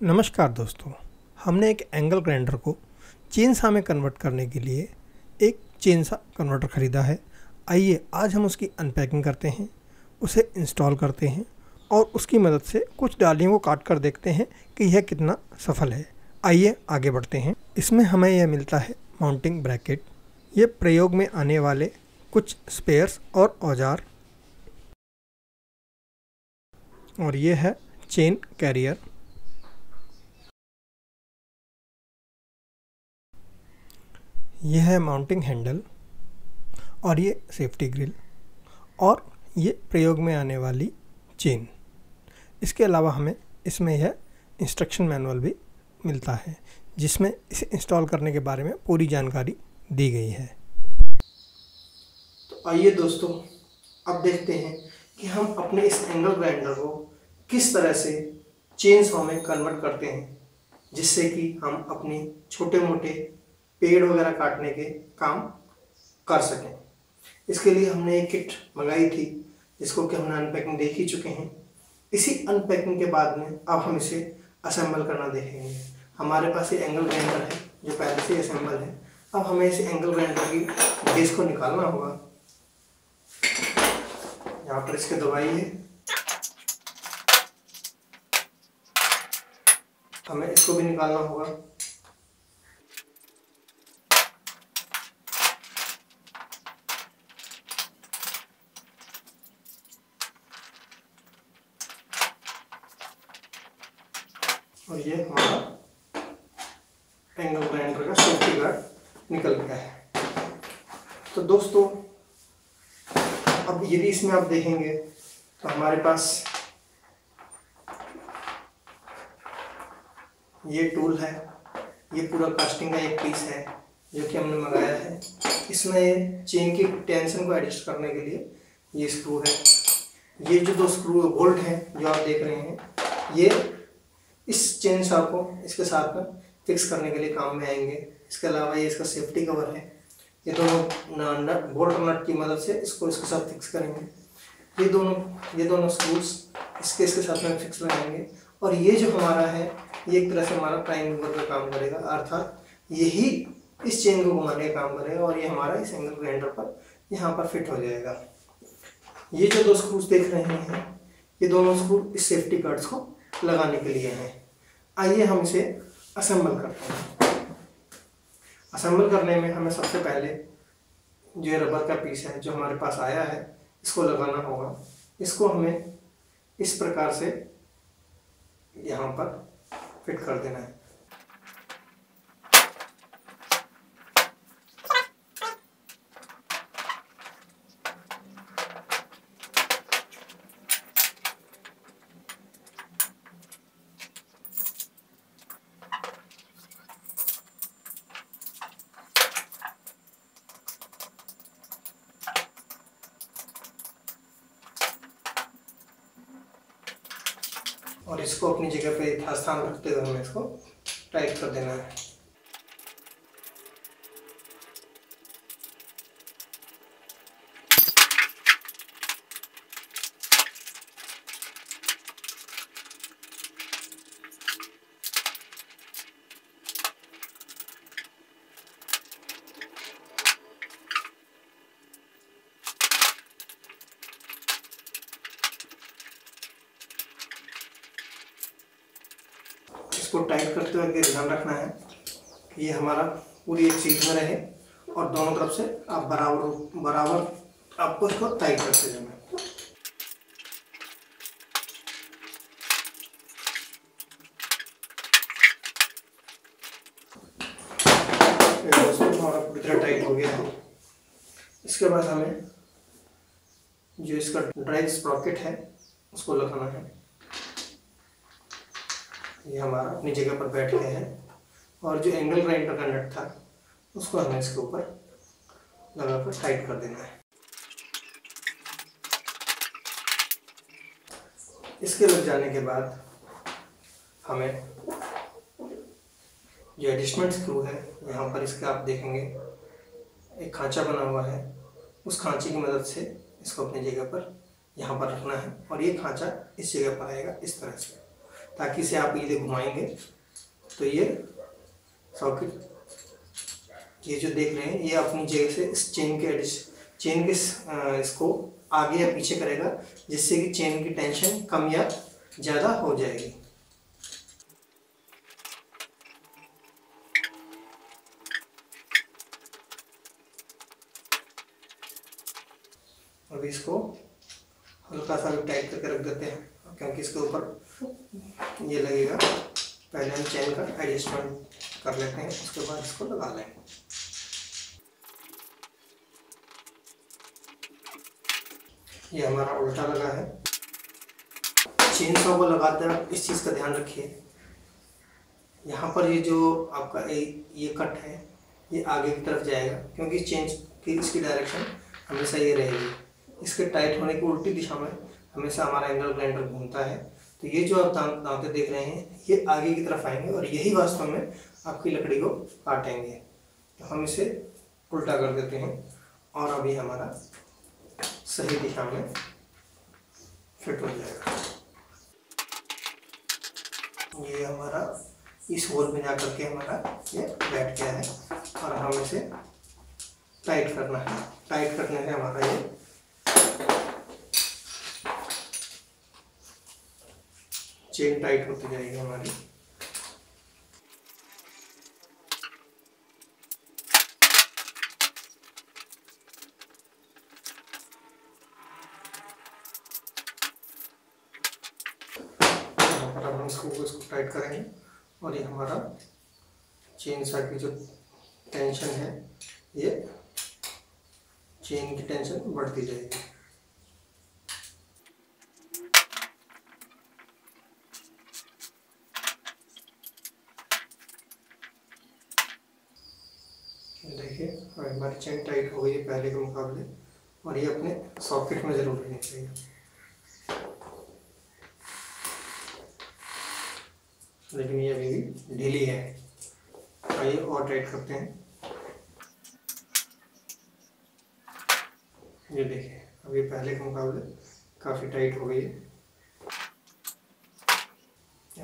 नमस्कार दोस्तों, हमने एक एंगल ग्राइंडर को चेनसा में कन्वर्ट करने के लिए एक चेनसा कन्वर्टर ख़रीदा है। आइए, आज हम उसकी अनपैकिंग करते हैं, उसे इंस्टॉल करते हैं और उसकी मदद से कुछ डालियों को काट कर देखते हैं कि यह कितना सफल है। आइए, आगे बढ़ते हैं। इसमें हमें यह मिलता है माउंटिंग ब्रैकेट ये प्रयोग में आने वाले कुछ स्पेयर्स और औज़ार। और ये है चेन कैरियर यह है माउंटिंग हैंडल और ये सेफ्टी ग्रिल और ये प्रयोग में आने वाली चेन इसके अलावा हमें इसमें यह इंस्ट्रक्शन मैनुअल भी मिलता है, जिसमें इसे इंस्टॉल करने के बारे में पूरी जानकारी दी गई है। तो आइए दोस्तों, अब देखते हैं कि हम अपने इस एंगल ग्राइंडर को किस तरह से चेन सॉ में कन्वर्ट करते हैं, जिससे कि हम अपने छोटे मोटे पेड़ वगैरह काटने के काम कर सकें। इसके लिए हमने एक किट मंगाई थी, जिसको कि हमने अनपैकिंग देख ही चुके हैं। इसी अनपैकिंग के बाद में अब हम इसे असेंबल करना देखेंगे। हमारे पास ये एंगल ग्राइंडर है, जो पहले से असेंबल है। अब हमें इस एंगल ग्राइंडर की बेस को निकालना होगा। यहाँ पर इसके दवाई है। हमें इसको भी निकालना होगा। और ये हमारा एंगल ग्राइंडर का सेफ्टी गार्ड निकल गया है। तो दोस्तों, अब यदि इसमें आप देखेंगे तो हमारे पास ये टूल है, ये पूरा कास्टिंग का एक पीस है, जो कि हमने मंगाया है। इसमें चेन की टेंशन को एडजस्ट करने के लिए ये स्क्रू है। ये जो दो स्क्रू बोल्ट हैं, जो आप देख रहे हैं, ये इस चेन शॉ को इसके साथ में फिक्स करने के लिए काम में आएँगे। इसके अलावा ये इसका सेफ्टी कवर है। ये दोनों नट बोल्ट नट की मदद से इसको इसके साथ फिक्स करेंगे। ये दोनों ये दोनों स्क्रूज इसके इसके साथ में फिक्स लगाएँगे। और ये जो हमारा है, ये एक तरह से हमारा प्राइम मूवर का काम करेगा। अर्थात यही इस चेन को घुमाने का काम करेगा और ये हमारा इस एंगल ग्राइंडर पर यहाँ पर फिट हो जाएगा। ये जो दो स्क्रूज देख रहे हैं, ये दोनों स्क्रू इस सेफ्टी कार्ड्स को लगाने के लिए हैं। आइए हम इसे असेंबल करते हैं। असेंबल करने में हमें सबसे पहले जो रबर का पीस है, जो हमारे पास आया है, इसको लगाना होगा। इसको हमें इस प्रकार से यहाँ पर फिट कर देना है और इसको अपनी जगह पे यथास्थान रखते हुए हमें इसको टाइप कर देना है। इसको टाइट करते हुए ध्यान रखना है कि ये हमारा पूरी एक सीट में रहे और दोनों तरफ़ से आप बराबर बराबर आपको इसको टाइट करते जाना हमारा पूरी तरह टाइट हो गया है। इसके बाद हमें जो इसका ड्राइव स्प्रॉकेट है, उसको लगाना है। ये हमारा अपनी जगह पर बैठ गया है। और जो एंगल ग्राइंडर का नट था, उसको हमें इसके ऊपर लगाकर टाइट कर देना है। इसके लग जाने के बाद हमें जो एडजस्टमेंट स्क्रू है, यहाँ पर इसका आप देखेंगे, एक खांचा बना हुआ है। उस खांचे की मदद से इसको अपनी जगह पर यहाँ पर रखना है। और ये खांचा इस जगह पर आएगा, इस तरह से। ताकि इसे आप यदि घुमाएँगे। तो ये सॉकेट ये जो देख रहे हैं, ये अपनी जगह से इस चेन के चेन के इसको आगे या पीछे करेगा, जिससे कि चेन की टेंशन कम या ज़्यादा हो जाएगी। अभी इसको हल्का सा टाइट करके रख देते हैं, क्योंकि इसके ऊपर ये लगेगा। पहले हम चेन का एडजस्टमेंट कर लेते हैं, उसके बाद इसको लगा लेंगे ये हमारा उल्टा लगा है। चेन सॉ को लगाते वक्त इस चीज़ का ध्यान रखिए। यहाँ पर ये जो आपका ये कट है, ये आगे की तरफ़ जाएगा, क्योंकि चेंज की इसकी डायरेक्शन हमेशा ये रहेगी। इसके टाइट होने की उल्टी दिशा में हमेशा हमारा एंगल ग्राइंडर घूमता है। तो ये जो आप दांते देख रहे हैं, ये आगे की तरफ़ आएँगे और यही वास्तव में आपकी लकड़ी को काटेंगे। तो हम इसे उल्टा कर देते हैं और अभी हमारा सही दिशा में फिट हो जाएगा। ये हमारा, इस होल में जाकर के हमारा ये बैठ गया है और हम इसे टाइट करना है। टाइट करने से हमारा ये चेन टाइट होती जाएगी हमारी। इसको इसको टाइट करेंगे और ये हमारा चेन साइड की जो टेंशन है, ये चेन की टेंशन बढ़ती जाएगी। देखिए और हमारी चेन टाइट हो गई है पहले के मुकाबले, और ये अपने सॉकेट में ज़रूर रहनी चाहिए। लेकिन ये अभी भी ढीली है। आइए और टाइट करते हैं। ये देखिए, अभी पहले के मुकाबले काफ़ी टाइट हो गई है।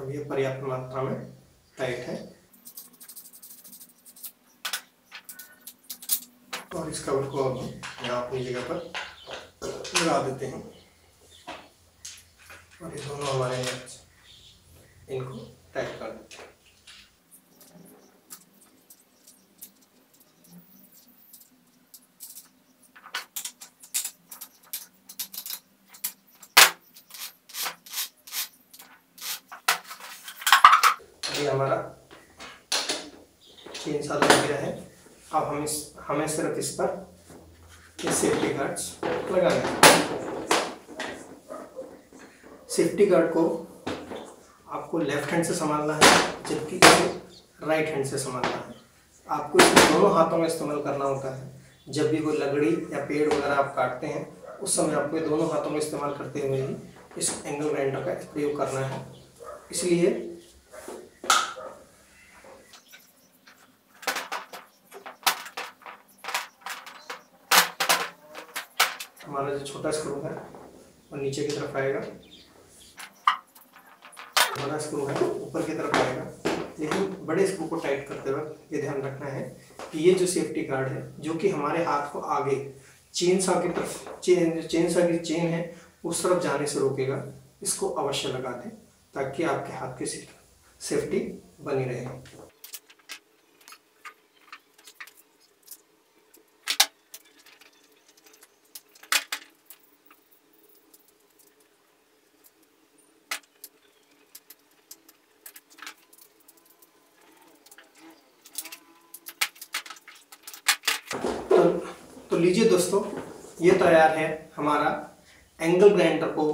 अब ये पर्याप्त मात्रा में टाइट है। और इस कवर को अब यहाँ अपनी जगह पर लगा देते हैं। और ये दोनों हमारे इनको टाइप कर देते हैं। हमारा तीन साल हो गया है। अब हम इस हमें सिर्फ़ इस पर सेफ्टी गार्ड्स लगाने सेफ्टी गार्ड को आपको लेफ़्ट हैंड से संभालना है, जबकि राइट हैंड से संभालना है। आपको दोनों हाथों में इस्तेमाल करना होता है। जब भी कोई लकड़ी या पेड़ वगैरह आप काटते हैं, उस समय आपको दोनों हाथों में इस्तेमाल करते हुए ही इस एंगल ग्राइंडर का प्रयोग करना है। इसलिए हमारा जो छोटा स्क्रू है, वो नीचे की तरफ़ आएगा। बड़ा स्क्रू है, ऊपर की तरफ़ आएगा। लेकिन बड़े स्क्रू को टाइट करते वक्त ये ध्यान रखना है कि ये जो सेफ्टी गार्ड है, जो कि हमारे हाथ को आगे चेन सा की तरफ़ चेन चेन सा की चेन है, उस तरफ़ जाने से रोकेगा। इसको अवश्य लगा दें ताकि आपके हाथ की सेफ्टी बनी रहे तो तो लीजिए दोस्तों ये तैयार है हमारा एंगल ग्राइंडर को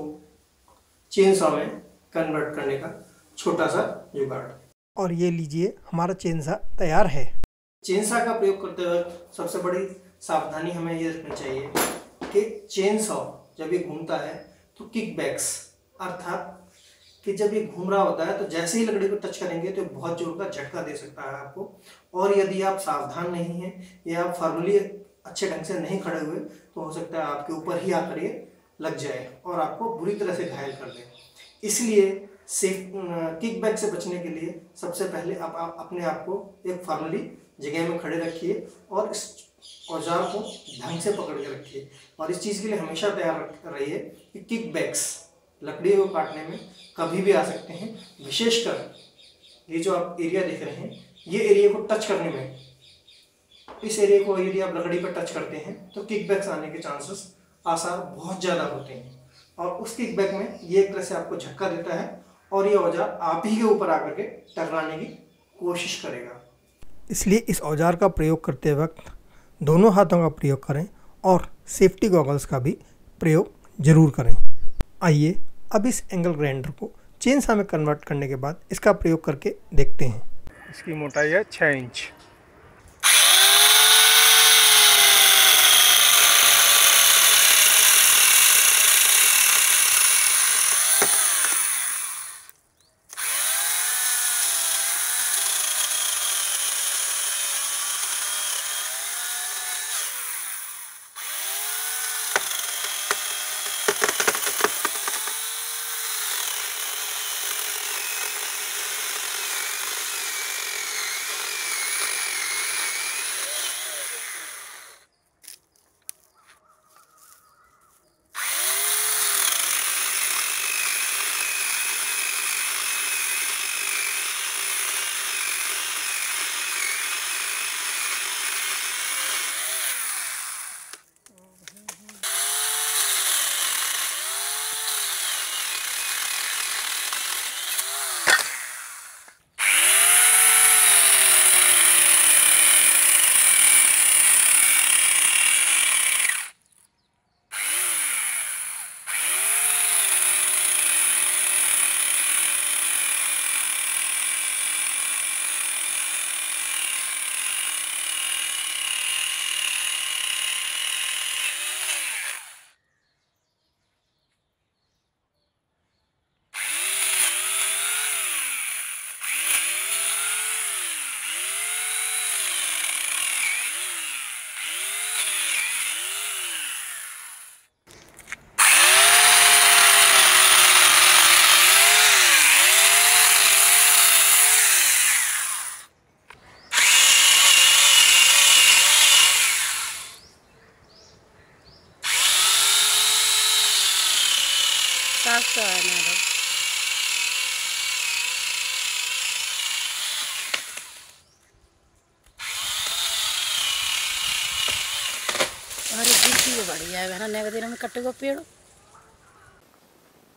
चेन सॉ में कन्वर्ट करने का छोटा सा जुगाड़। और ये लीजिए हमारा चेनसा तैयार है। चेनसा का प्रयोग करते वक्त सबसे बड़ी सावधानी हमें ये रखनी चाहिए कि चेन सॉ जब ये घूमता है तो किक बैक्स अर्थात कि जब ये घूम रहा होता है तो जैसे ही लकड़ी को टच करेंगे तो बहुत ज़ोर का झटका दे सकता है आपको। और यदि आप सावधान नहीं हैं या आप फॉर्मली अच्छे ढंग से नहीं खड़े हुए तो हो सकता है आपके ऊपर ही आकर ये लग जाए और आपको बुरी तरह से घायल कर दे। इसलिए सेफ़ किक बैक से बचने के लिए सबसे पहले आप, आप अपने आप को एक फॉर्मली जगह में खड़े रखिए और इस औज़ार को ढंग से पकड़ के रखिए। और इस चीज़ के लिए हमेशा तैयार रहिए कि किक बैक्स लकड़ी को काटने में कभी भी आ सकते हैं। विशेषकर ये जो आप एरिया देख रहे हैं ये एरिया को टच करने में इस एरिया को यदि आप लकड़ी पर टच करते हैं तो किक बैक्स आने के चांसेस आसार बहुत ज़्यादा होते हैं। और उस किक बैक में ये एक तरह से आपको झक्का देता है और ये औज़ार आप ही के ऊपर आकर के टकराने की कोशिश करेगा। इसलिए इस औज़ार का प्रयोग करते वक्त दोनों हाथों का प्रयोग करें और सेफ्टी गॉगल्स का भी प्रयोग ज़रूर करें। आइए अब इस एंगल ग्राइंडर को चेन सा में कन्वर्ट करने के बाद इसका प्रयोग करके देखते हैं। इसकी मोटाई है छः इंच।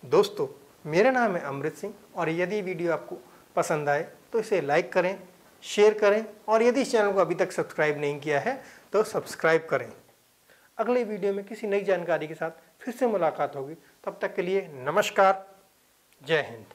दोस्तों, मेरा नाम है अमृत सिंह और यदि वीडियो आपको पसंद आए तो इसे लाइक करें, शेयर करें और यदि इस चैनल को अभी तक सब्सक्राइब नहीं किया है तो सब्सक्राइब करें। अगले वीडियो में किसी नई जानकारी के साथ फिर से मुलाकात होगी। तब तक के लिए नमस्कार, जय हिंद।